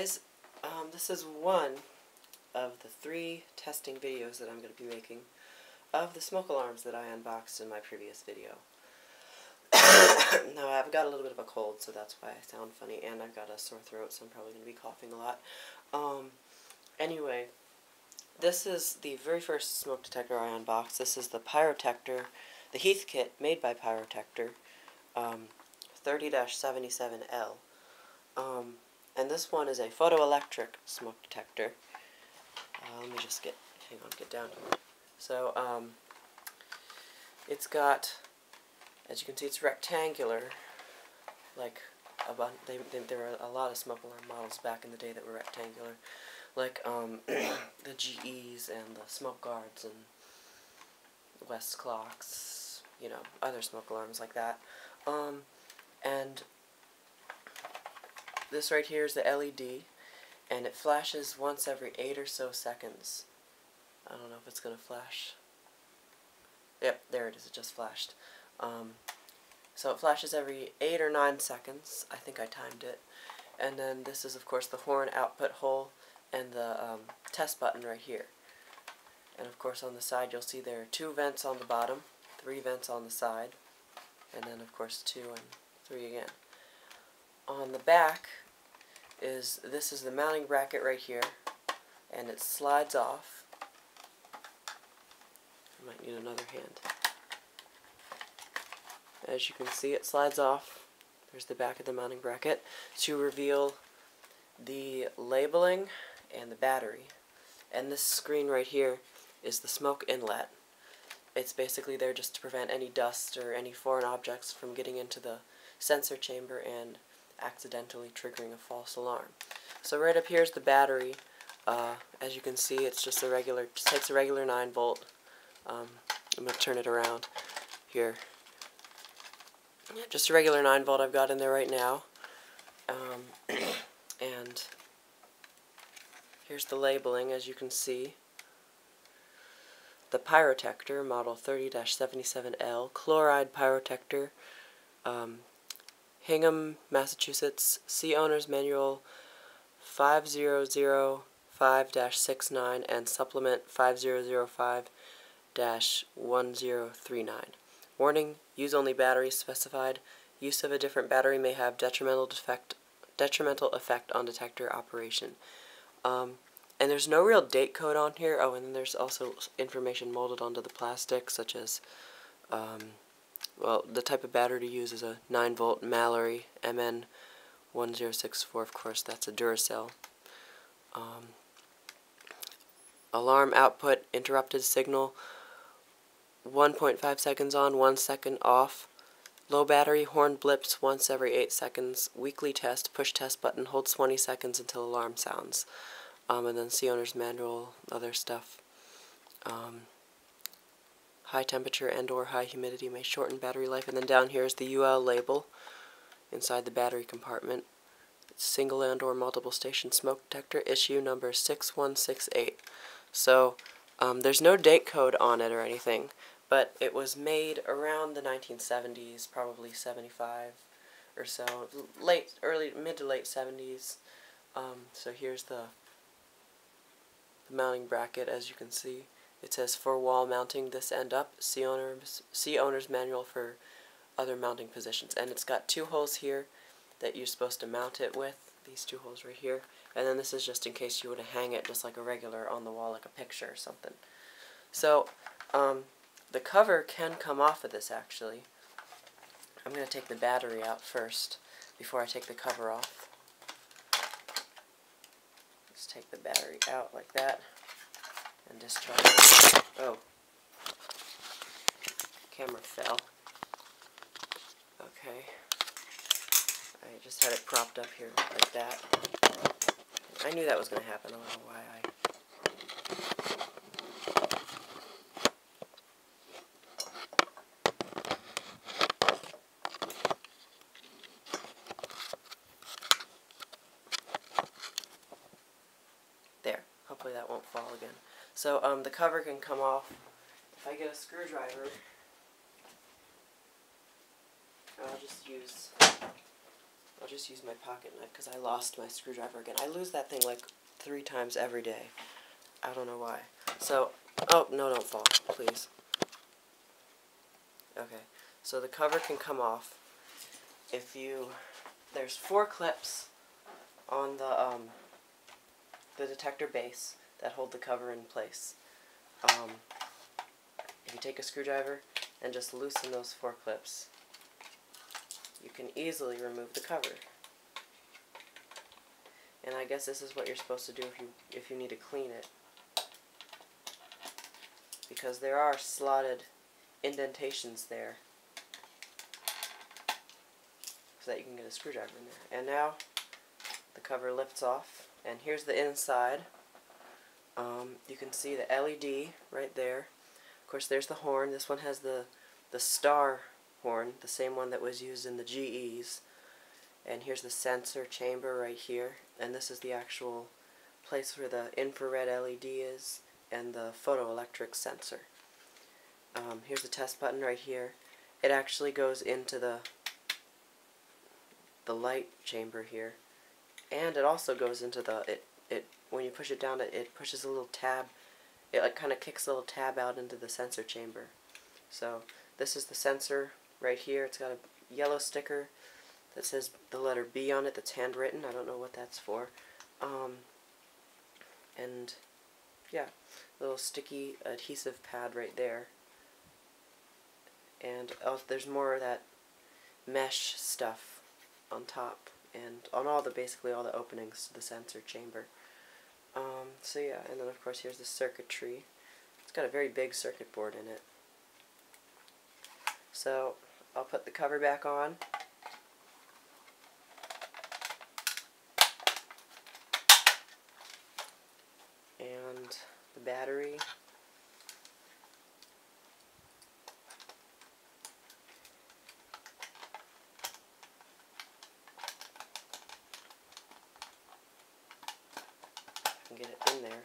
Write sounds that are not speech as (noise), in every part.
guys, um, this is one of the three testing videos that I'm going to be making of the smoke alarms that I unboxed in my previous video. (coughs) now I've got a little bit of a cold, so that's why I sound funny, and I've got a sore throat, so I'm probably going to be coughing a lot. Um, anyway, this is the very first smoke detector I unboxed. This is the Pyrotector, the Heathkit made by Pyrotector, um, 30-77L. Um, and this one is a photoelectric smoke detector. Uh, let me just get, hang on, get down. So, um, it's got, as you can see, it's rectangular, like, a they, they, there were a lot of smoke alarm models back in the day that were rectangular, like, um, (coughs) the GEs and the smoke guards and Westclox, you know, other smoke alarms like that. Um, and this right here is the LED, and it flashes once every 8 or so seconds. I don't know if it's going to flash. Yep, there it is, it just flashed. Um, so it flashes every 8 or 9 seconds. I think I timed it. And then this is, of course, the horn output hole and the um, test button right here. And, of course, on the side you'll see there are two vents on the bottom, three vents on the side, and then, of course, two and three again on the back is this is the mounting bracket right here and it slides off. I might need another hand. As you can see it slides off. There's the back of the mounting bracket to reveal the labeling and the battery. And this screen right here is the smoke inlet. It's basically there just to prevent any dust or any foreign objects from getting into the sensor chamber and accidentally triggering a false alarm. So right up here is the battery. Uh, as you can see, it's just a regular, just takes a regular 9 volt. Um, I'm going to turn it around here. Just a regular 9 volt I've got in there right now. Um, (coughs) and here's the labeling, as you can see. The Pyrotector, model 30-77L, chloride pyrotector, um, Hingham, Massachusetts, See Owner's Manual 5005-69 and Supplement 5005-1039. Warning, use only batteries specified. Use of a different battery may have detrimental defect, detrimental effect on detector operation. Um, and there's no real date code on here. Oh, and then there's also information molded onto the plastic, such as um, well, the type of battery to use is a 9 volt Mallory MN1064, of course, that's a Duracell. Um, alarm output interrupted signal 1.5 seconds on, 1 second off. Low battery, horn blips once every 8 seconds. Weekly test, push test button, holds 20 seconds until alarm sounds. Um, and then see owner's manual, other stuff. Um, high temperature and or high humidity may shorten battery life. And then down here is the UL label inside the battery compartment. It's single and or multiple station smoke detector issue number 6168. So um, there's no date code on it or anything, but it was made around the 1970s, probably 75 or so, late, early, mid to late 70s. Um, so here's the, the mounting bracket, as you can see. It says for wall mounting this end up, see owner's, see owner's manual for other mounting positions. And it's got two holes here that you're supposed to mount it with, these two holes right here. And then this is just in case you were to hang it just like a regular on the wall, like a picture or something. So, um, the cover can come off of this actually. I'm going to take the battery out first before I take the cover off. Let's take the battery out like that and discharge Oh. Camera fell. Okay. I just had it propped up here like that. I knew that was going to happen. I don't know why I There. Hopefully that won't fall again. So um, the cover can come off. If I get a screwdriver, I'll just use I'll just use my pocket knife because I lost my screwdriver again. I lose that thing like three times every day. I don't know why. So, oh, no, don't fall, please. Okay, so the cover can come off if you, there's four clips on the, um, the detector base that hold the cover in place. Um, if you take a screwdriver and just loosen those four clips, you can easily remove the cover. And I guess this is what you're supposed to do if you if you need to clean it. Because there are slotted indentations there so that you can get a screwdriver in there. And now the cover lifts off and here's the inside. Um, you can see the LED right there. Of course there's the horn. This one has the the star horn, the same one that was used in the GEs. And here's the sensor chamber right here. And this is the actual place where the infrared LED is and the photoelectric sensor. Um, here's the test button right here. It actually goes into the the light chamber here. And it also goes into the, it, it when you push it down, it, it pushes a little tab. It like kind of kicks a little tab out into the sensor chamber. So this is the sensor right here. It's got a yellow sticker that says the letter B on it that's handwritten. I don't know what that's for. Um, and yeah, little sticky adhesive pad right there. And oh, there's more of that mesh stuff on top and on all the basically all the openings to the sensor chamber. Um, so yeah, and then of course here's the circuitry. It's got a very big circuit board in it. So I'll put the cover back on. And the battery. Get it in there.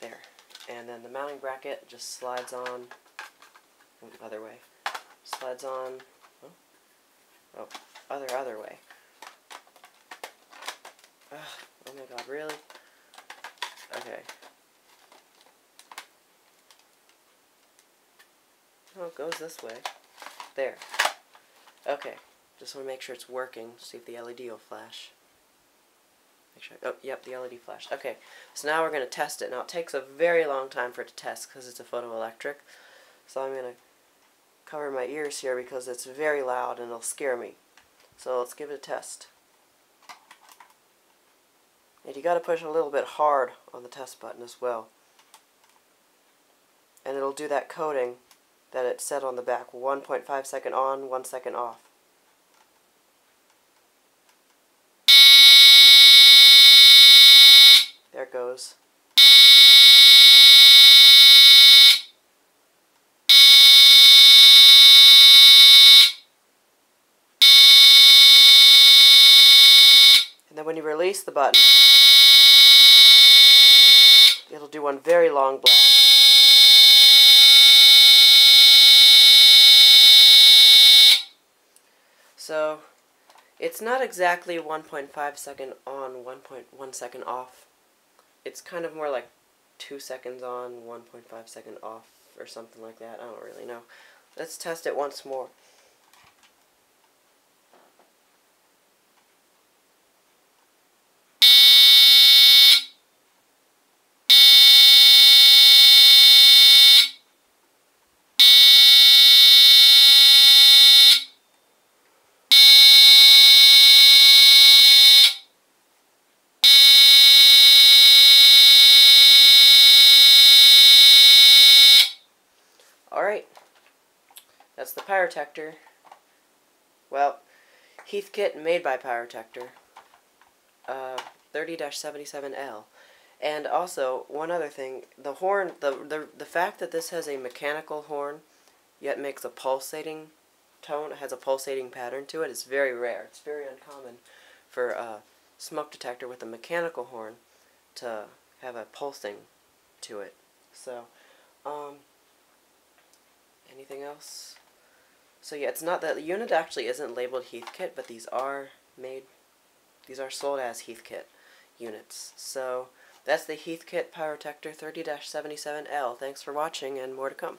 There. And then the mounting bracket just slides on, other way, slides on, oh, oh other, other way. Ugh, oh my god, really? Okay. Oh, it goes this way. There. Okay. Just want to make sure it's working, see if the LED will flash. Make sure. Oh, yep, the LED flashed. Okay, so now we're going to test it. Now, it takes a very long time for it to test because it's a photoelectric. So I'm going to cover my ears here because it's very loud and it'll scare me. So let's give it a test. And you got to push a little bit hard on the test button as well. And it'll do that coding that it said on the back, 1.5 second on, 1 second off. There it goes. And then when you release the button, it'll do one very long blast. So, it's not exactly 1.5 second on, 1.1 second off it's kind of more like two seconds on, 1.5 second off, or something like that. I don't really know. Let's test it once more. Alright, that's the Pyrotector. Well, Heathkit made by Pyrotector. Uh, 30-77L. And also, one other thing, the horn, the, the, the fact that this has a mechanical horn, yet makes a pulsating tone, has a pulsating pattern to it, it, is very rare. It's very uncommon for a smoke detector with a mechanical horn to have a pulsing to it. So, um, Anything else? So yeah, it's not that the unit actually isn't labeled Heathkit, but these are made, these are sold as Heathkit units. So that's the Heathkit Pyrotector 30-77L. Thanks for watching and more to come.